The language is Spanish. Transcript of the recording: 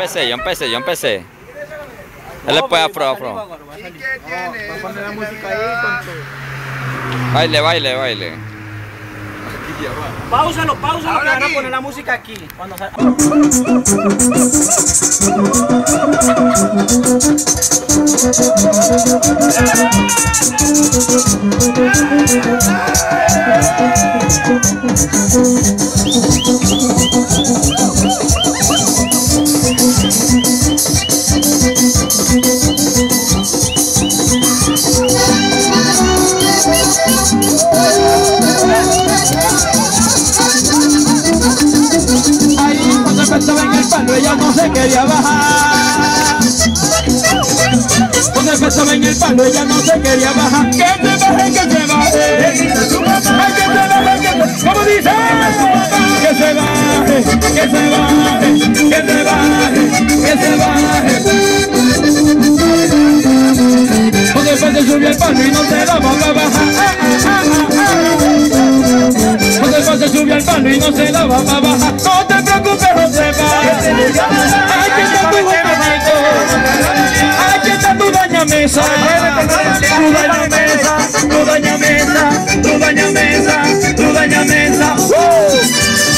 empecé, yo empecé, yo empecé. Él después afro, afro. Va a poner la música ahí con tu... Baile, baile, baile. Páusalo, páusalo, que van a poner la música aquí. Cuando el palo ella no se quería bajar. Cuando empezaba en el palo ella no se quería bajar. Que se baje, que se baje. Que se baje, que se ¿Cómo dice? Que se baje, que se baje, que se baje, que se baje. Cuando después se subió el palo y no se daba para bajar. Cuando después se subió al palo y no se daba para bajar. No te preocupes, Josefa. Tu